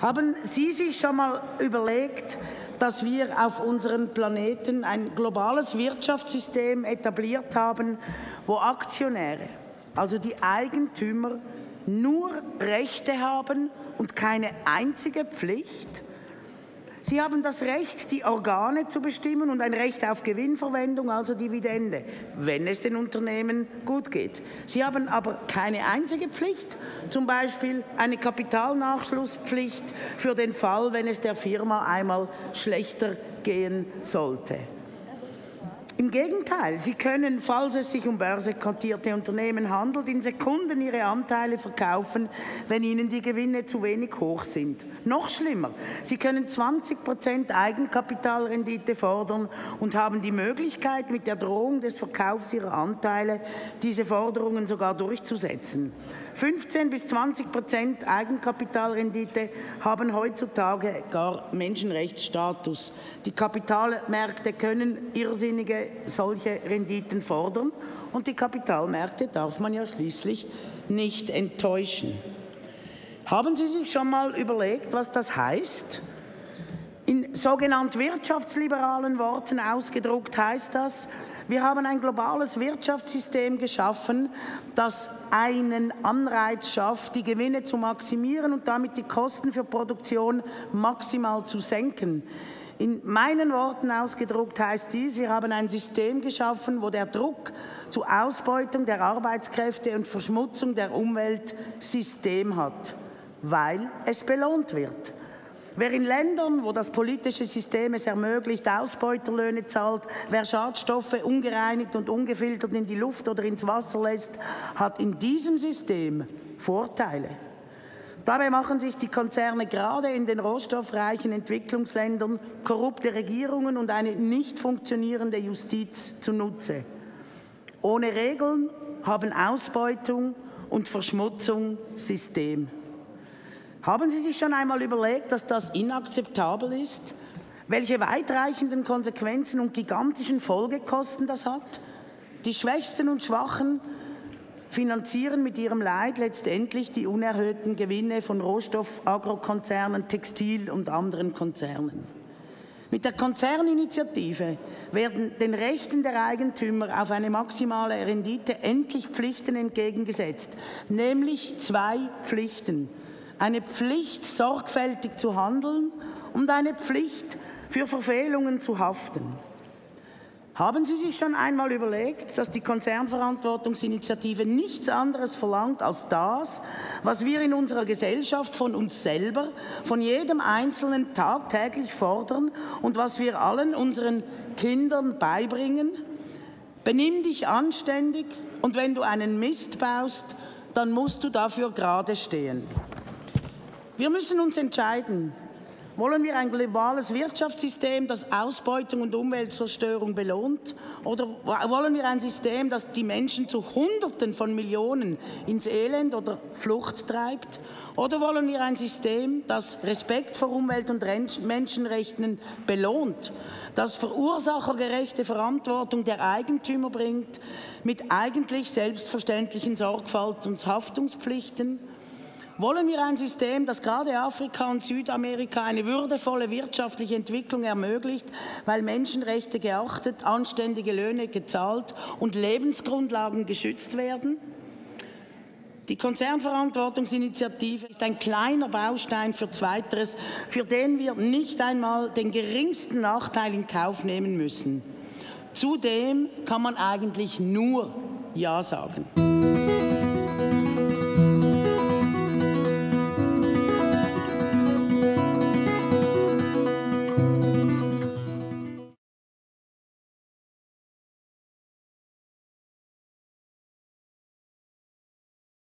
Haben Sie sich schon mal überlegt, dass wir auf unserem Planeten ein globales Wirtschaftssystem etabliert haben, wo Aktionäre, also die Eigentümer, nur Rechte haben und keine einzige Pflicht? Sie haben das Recht, die Organe zu bestimmen und ein Recht auf Gewinnverwendung, also Dividende, wenn es den Unternehmen gut geht. Sie haben aber keine einzige Pflicht, zum Beispiel eine Kapitalnachschlusspflicht für den Fall, wenn es der Firma einmal schlechter gehen sollte. Im Gegenteil, Sie können, falls es sich um börsenkotierte Unternehmen handelt, in Sekunden Ihre Anteile verkaufen, wenn Ihnen die Gewinne zu wenig hoch sind. Noch schlimmer, Sie können 20 Prozent Eigenkapitalrendite fordern und haben die Möglichkeit, mit der Drohung des Verkaufs Ihrer Anteile diese Forderungen sogar durchzusetzen. 15 bis 20 Prozent Eigenkapitalrendite haben heutzutage gar Menschenrechtsstatus. Die Kapitalmärkte können irrsinnige solche Renditen fordern und die Kapitalmärkte darf man ja schließlich nicht enttäuschen. Haben Sie sich schon mal überlegt, was das heißt? In sogenannt wirtschaftsliberalen Worten ausgedruckt heißt das, wir haben ein globales Wirtschaftssystem geschaffen, das einen Anreiz schafft, die Gewinne zu maximieren und damit die Kosten für Produktion maximal zu senken. In meinen Worten ausgedruckt heißt dies, wir haben ein System geschaffen, wo der Druck zur Ausbeutung der Arbeitskräfte und Verschmutzung der Umwelt System hat, weil es belohnt wird. Wer in Ländern, wo das politische System es ermöglicht, Ausbeuterlöhne zahlt, wer Schadstoffe ungereinigt und ungefiltert in die Luft oder ins Wasser lässt, hat in diesem System Vorteile. Dabei machen sich die Konzerne gerade in den rohstoffreichen Entwicklungsländern korrupte Regierungen und eine nicht funktionierende Justiz zunutze. Ohne Regeln haben Ausbeutung und Verschmutzung System. Haben Sie sich schon einmal überlegt, dass das inakzeptabel ist? Welche weitreichenden Konsequenzen und gigantischen Folgekosten das hat? Die Schwächsten und Schwachen finanzieren mit ihrem Leid letztendlich die unerhöhten Gewinne von Rohstoff-Agrokonzernen, Textil- und anderen Konzernen. Mit der Konzerninitiative werden den Rechten der Eigentümer auf eine maximale Rendite endlich Pflichten entgegengesetzt, nämlich zwei Pflichten. Eine Pflicht, sorgfältig zu handeln und eine Pflicht, für Verfehlungen zu haften. Haben Sie sich schon einmal überlegt, dass die Konzernverantwortungsinitiative nichts anderes verlangt als das, was wir in unserer Gesellschaft von uns selber, von jedem Einzelnen tagtäglich fordern und was wir allen unseren Kindern beibringen? Benimm dich anständig und wenn du einen Mist baust, dann musst du dafür gerade stehen. Wir müssen uns entscheiden, wollen wir ein globales Wirtschaftssystem, das Ausbeutung und Umweltzerstörung belohnt? Oder wollen wir ein System, das die Menschen zu Hunderten von Millionen ins Elend oder Flucht treibt? Oder wollen wir ein System, das Respekt vor Umwelt- und Menschenrechten belohnt, das verursachergerechte Verantwortung der Eigentümer bringt, mit eigentlich selbstverständlichen Sorgfalt- und Haftungspflichten? Wollen wir ein System, das gerade Afrika und Südamerika eine würdevolle wirtschaftliche Entwicklung ermöglicht, weil Menschenrechte geachtet, anständige Löhne gezahlt und Lebensgrundlagen geschützt werden? Die Konzernverantwortungsinitiative ist ein kleiner Baustein für Zweiteres, für den wir nicht einmal den geringsten Nachteil in Kauf nehmen müssen. Zudem kann man eigentlich nur Ja sagen.